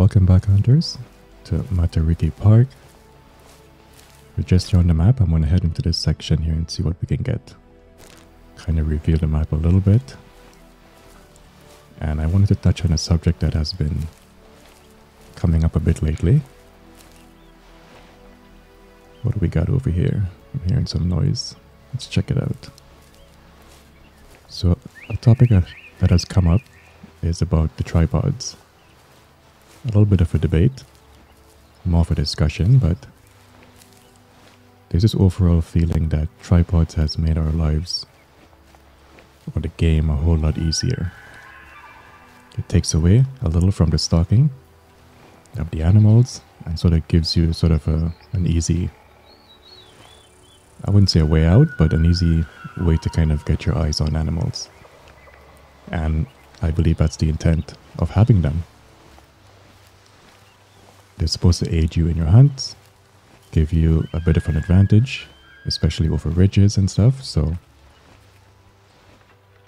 Welcome back hunters to Matariki Park. We're just here on the map. I'm going to head into this section here and see what we can get. Kind of reveal the map a little bit. And I wanted to touch on a subject that has been coming up a bit lately. What do we got over here? I'm hearing some noise. Let's check it out. So a topic that has come up is about the tripods. A little bit of a debate, more of a discussion, but there's this overall feeling that tripods has made our lives or the game a whole lot easier. It takes away a little from the stalking of the animals and sort of gives you sort of a, an easy, I wouldn't say a way out, but an easy way to kind of get your eyes on animals. And I believe that's the intent of having them. They're supposed to aid you in your hunts, give you a bit of an advantage, especially over ridges and stuff, so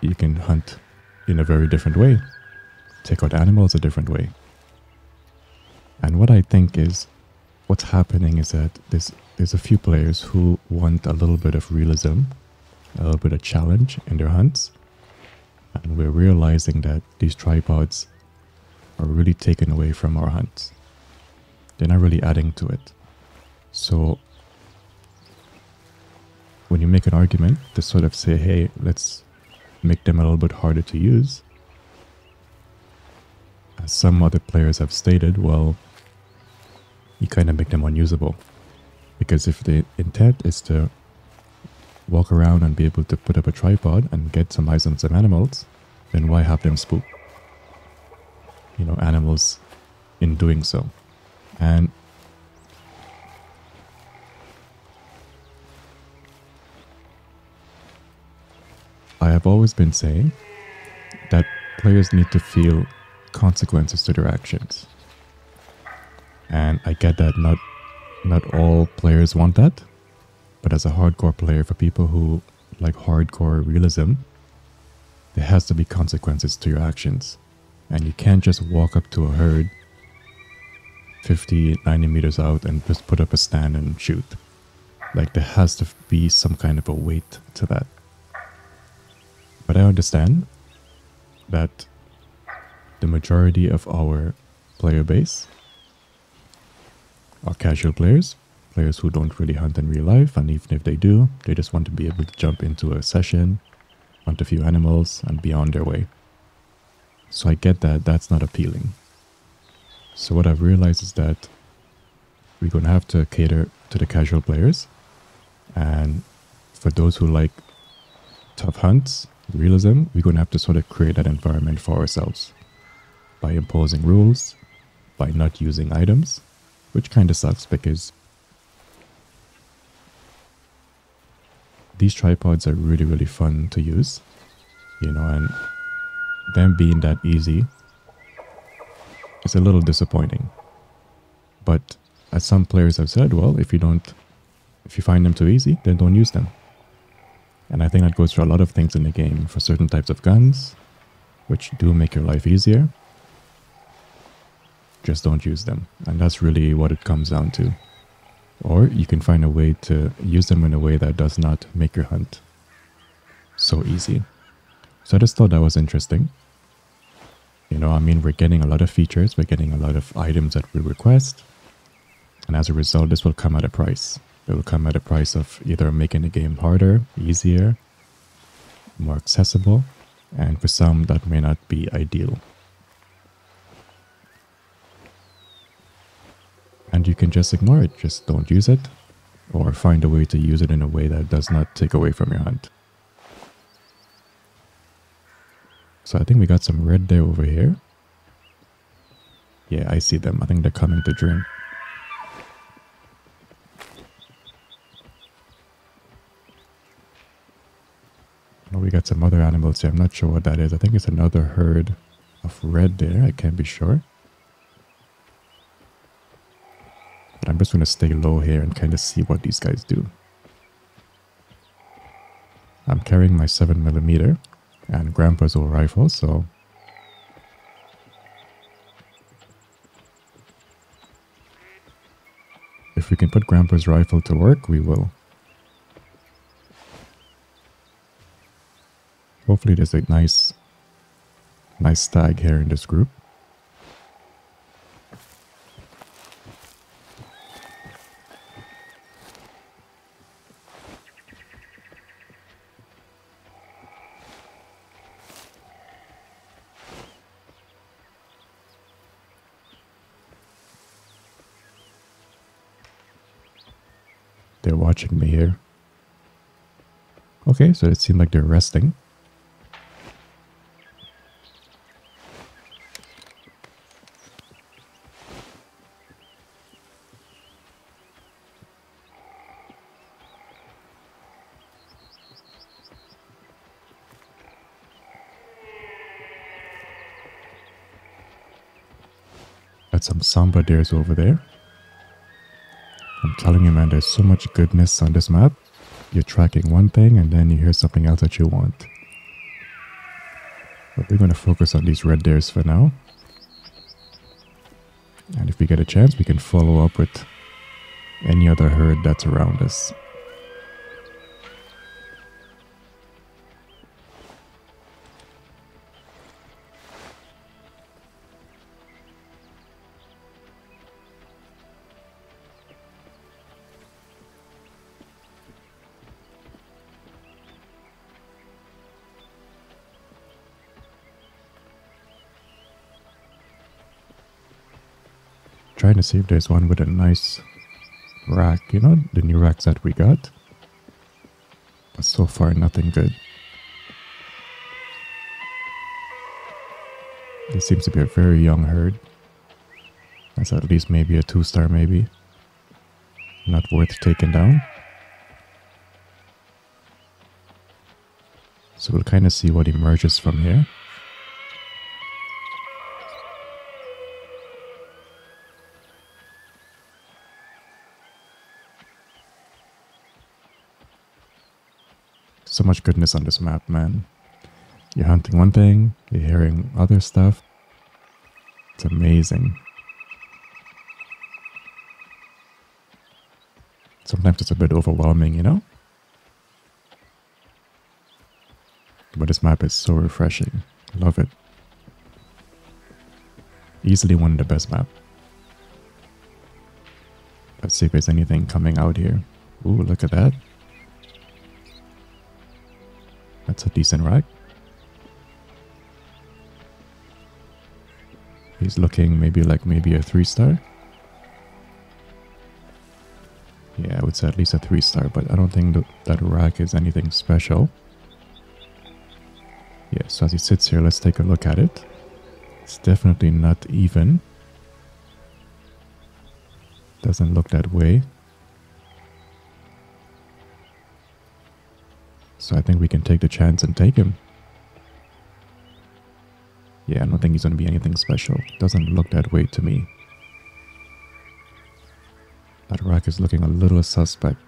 you can hunt in a very different way, take out animals a different way. And what I think is what's happening is that there's there's a few players who want a little bit of realism, a little bit of challenge in their hunts. And we're realizing that these tripods are really taken away from our hunts. They're not really adding to it. So when you make an argument to sort of say, hey, let's make them a little bit harder to use, as some other players have stated, well, you kind of make them unusable. Because if the intent is to walk around and be able to put up a tripod and get some eyes on some animals, then why have them spook, you know, animals in doing so? And I have always been saying that players need to feel consequences to their actions. And I get that not not all players want that, but as a hardcore player for people who like hardcore realism, there has to be consequences to your actions. And you can't just walk up to a herd 50, 90 meters out and just put up a stand and shoot. Like there has to be some kind of a weight to that. But I understand that the majority of our player base are casual players, players who don't really hunt in real life, and even if they do, they just want to be able to jump into a session, hunt a few animals, and be on their way. So I get that that's not appealing. So what I've realized is that we're going to have to cater to the casual players, and for those who like tough hunts, realism, we're going to have to sort of create that environment for ourselves by imposing rules, by not using items, which kind of sucks because these tripods are really, really fun to use, you know, and them being that easy is a little disappointing. But as some players have said, well, if you don't, if you find them too easy, then don't use them. And I think that goes for a lot of things in the game. For certain types of guns, which do make your life easier, just don't use them. And that's really what it comes down to. Or you can find a way to use them in a way that does not make your hunt so easy. So I just thought that was interesting. You know, I mean, we're getting a lot of features, we're getting a lot of items that we request. And as a result, this will come at a price. It will come at a price of either making the game harder, easier, more accessible, and for some that may not be ideal. and you can just ignore it. Just don't use it or find a way to use it in a way that does not take away from your hunt. So I think we got some red deer over here. Yeah, I see them. I think they're coming to drink. Oh, we got some other animals here. I'm not sure what that is. I think it's another herd of red deer. I can't be sure. But I'm just going to stay low here and kind of see what these guys do. I'm carrying my 7mm and grandpa's old rifle, so if we can put grandpa's rifle to work, we will. Hopefully there's a nice nice stag here in this group. They're watching me here. Okay, so it seemed like they're resting. Some sambar deers over there. I'm telling you, man, there's so much goodness on this map. You're tracking one thing and then you hear something else that you want. But we're going to focus on these red deers for now. And if we get a chance, we can follow up with any other herd that's around us. Trying to see if there's one with a nice rack, you know, the new racks that we got. But so far, nothing good. This seems to be a very young herd. That's at least maybe a two star, maybe. Not worth taking down. So we'll kind of see what emerges from here. So much goodness on this map, man. You're hunting one thing, you're hearing other stuff. It's amazing. Sometimes it's a bit overwhelming, you know? But this map is so refreshing. Love it. Easily one of the best map. Let's see if there's anything coming out here. Ooh, look at that. That's a decent rack. He's looking maybe like maybe a three star. Yeah, I would say at least a three star, but I don't think that, that rack is anything special. Yeah, so as he sits here, let's take a look at it. It's definitely not even. Doesn't look that way. So I think we can take the chance and take him. Yeah, I don't think he's going to be anything special. Doesn't look that way to me. That rack is looking a little suspect.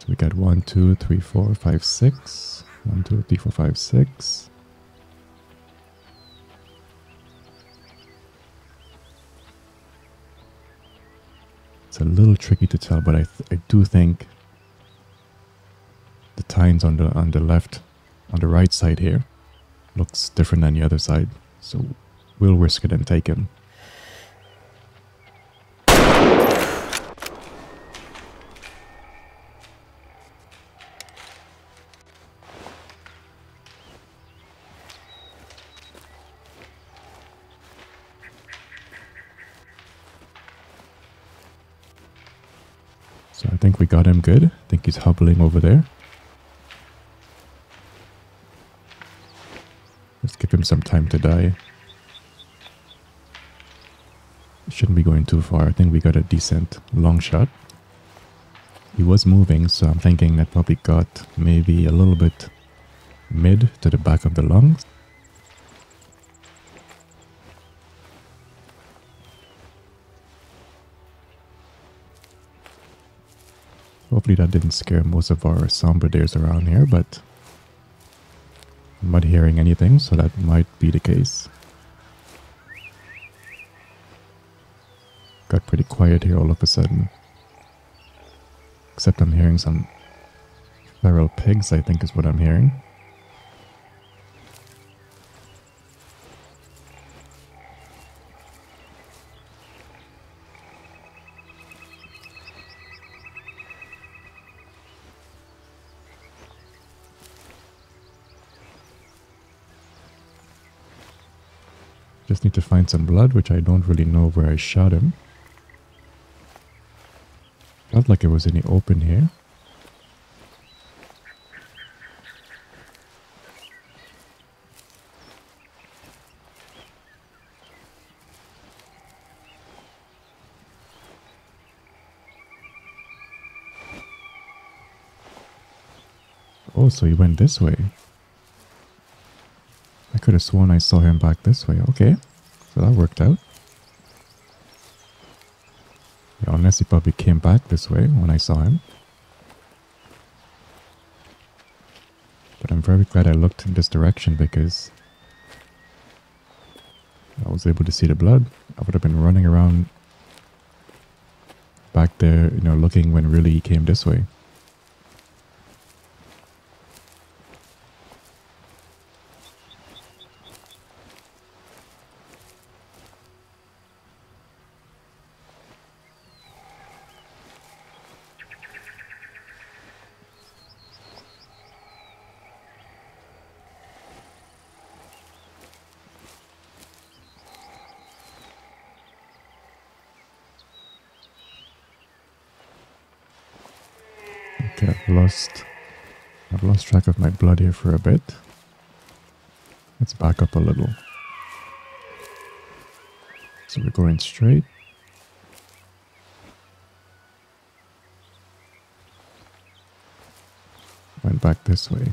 So we got one, two, three, four, five, six. One, two, three, four, five, six. It's a little tricky to tell, but I, I do think the tines on the on the left, on the right side here, looks different than the other side. So we'll risk it and take him. Got him good. I think he's hobbling over there. Let's give him some time to die. Shouldn't be going too far. I think we got a decent long shot. He was moving, so I'm thinking that probably got maybe a little bit mid to the back of the lungs. Hopefully that didn't scare most of our sambar around here, but I'm not hearing anything, so that might be the case. got pretty quiet here all of a sudden. Except I'm hearing some feral pigs, I think is what I'm hearing. Some blood, which I don't really know where I shot him. Felt like it was the open here. Oh, so he went this way. I could have sworn I saw him back this way. Okay, so that worked out. Yeah, unless he probably came back this way when I saw him. But I'm very glad I looked in this direction because I was able to see the blood. I would have been running around back there, you know, looking when really he came this way. Okay, I've lost I've lost track of my blood here for a bit. Let's back up a little. So we're going straight. Went back this way.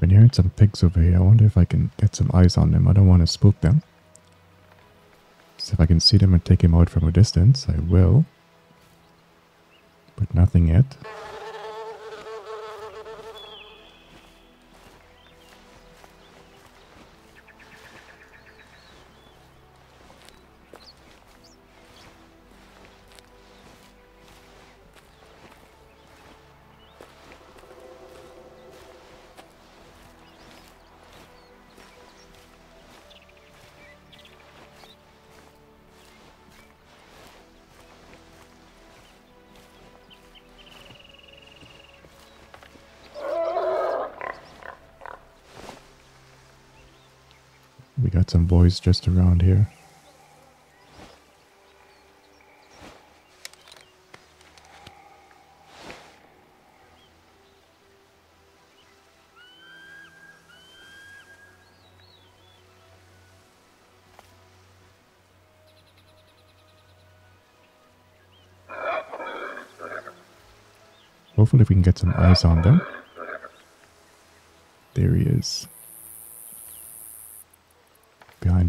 I've been hearing some pigs over here. I wonder if I can get some eyes on them. I don't want to spook them. So if I can see them and take him out from a distance, I will. But nothing yet. Got some boys just around here. Hopefully we can get some eyes on them. There he is.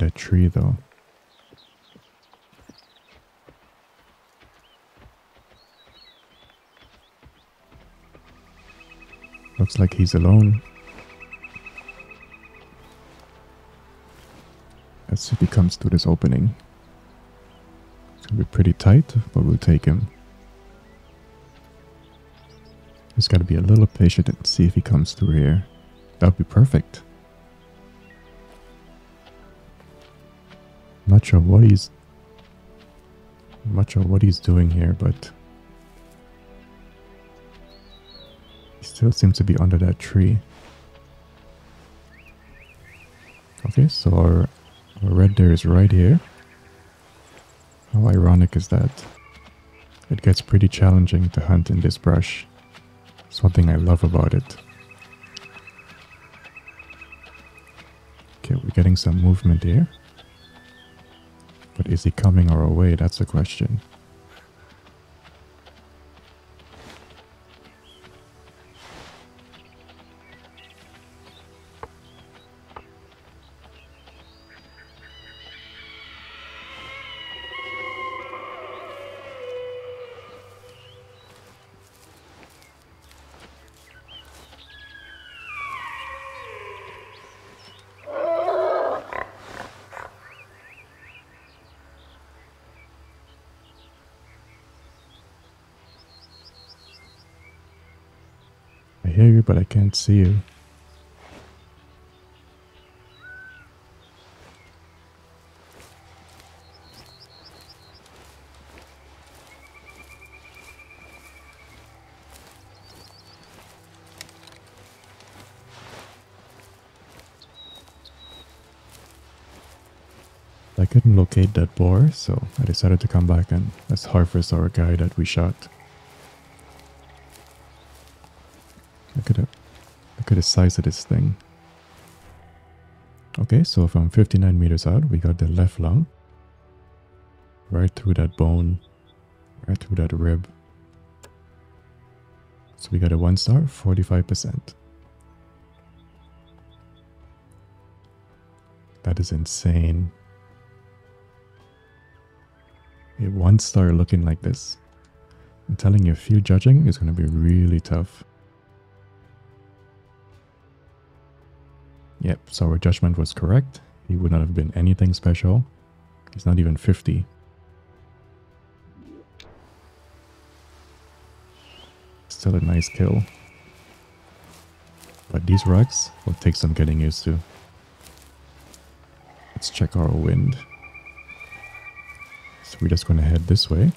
That tree though. Looks like he's alone. Let's see if he comes through this opening. It's gonna be pretty tight, but we'll take him. Just gotta be a little patient and see if he comes through here. That would be perfect. Not sure what he's not sure what he's doing here, but he still seems to be under that tree. Okay, so our, our red deer is right here. How ironic is that? It gets pretty challenging to hunt in this brush. It's one thing I love about it. Okay, we're getting some movement here. But is he coming our way? That's the question. Hear you, but I can't see you. I couldn't locate that boar, so I decided to come back and let's harvest our guy that we shot. Look at it. Look at the size of this thing. Okay, so from 59 meters out, we got the left lung. Right through that bone. Right through that rib. So we got a one star, 45%. That is insane. A one star looking like this. I'm telling you, field judging is going to be really tough. Yep, so our judgment was correct. He would not have been anything special. He's not even 50. Still a nice kill. But these rocks will take some getting used to. Let's check our wind. So we're just going to head this way.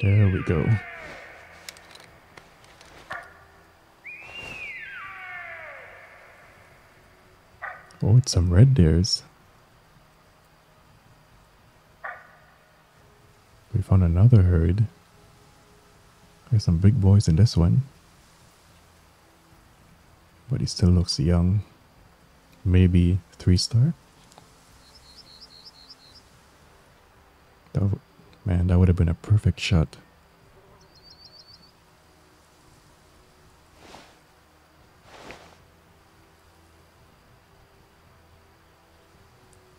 There we go. Oh, it's some red deers. We found another herd. There's some big boys in this one. But he still looks young. Maybe three star? That man, that would have been a perfect shot.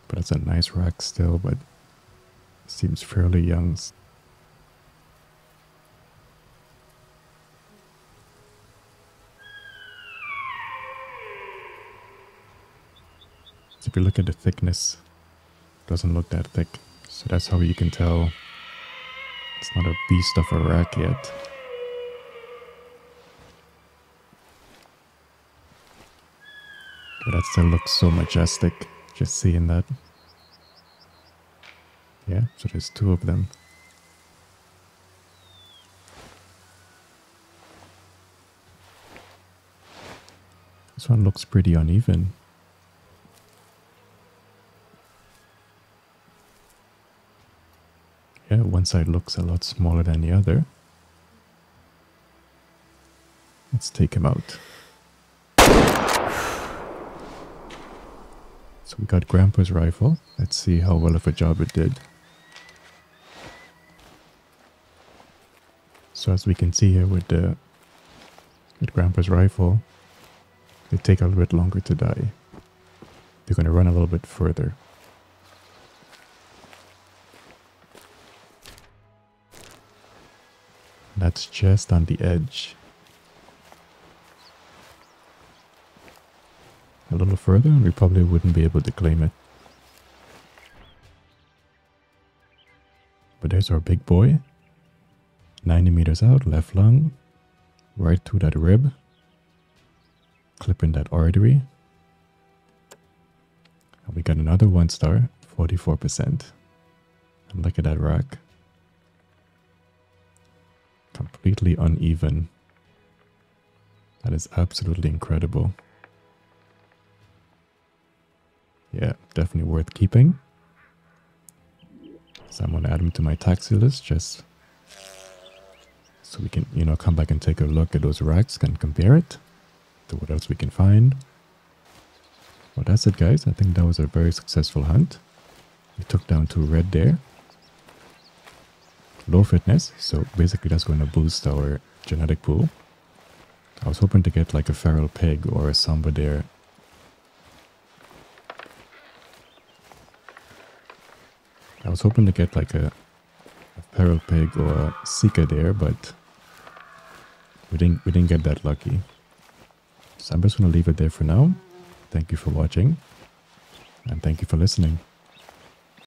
But it's a nice rack still, but seems fairly young. If you look at the thickness, doesn't look that thick. So that's how you can tell it's not a beast of a rack yet. But that still looks so majestic, just seeing that. Yeah, so there's two of them. This one looks pretty uneven. One side looks a lot smaller than the other. Let's take him out. So we got Grandpa's rifle. Let's see how well of a job it did. So as we can see here with the with Grandpa's rifle, they take a little bit longer to die. They're going to run a little bit further. That's just on the edge. A little further and we probably wouldn't be able to claim it. But there's our big boy. 90 meters out, left lung, right through that rib, clipping that artery. And we got another one star, 44%. And look at that rack. Completely uneven. That is absolutely incredible. Yeah, definitely worth keeping. So I'm going to add them to my taxi list just so we can, you know, come back and take a look at those racks and compare it to what else we can find. Well, that's it, guys. I think that was a very successful hunt. We took down two red there. Low fitness, so basically that's going to boost our genetic pool. I was hoping to get like a feral pig or a sambar there. I was hoping to get like a, a feral pig or a sika there, but we didn't we didn't get that lucky. So I'm just gonna leave it there for now. Thank you for watching and thank you for listening.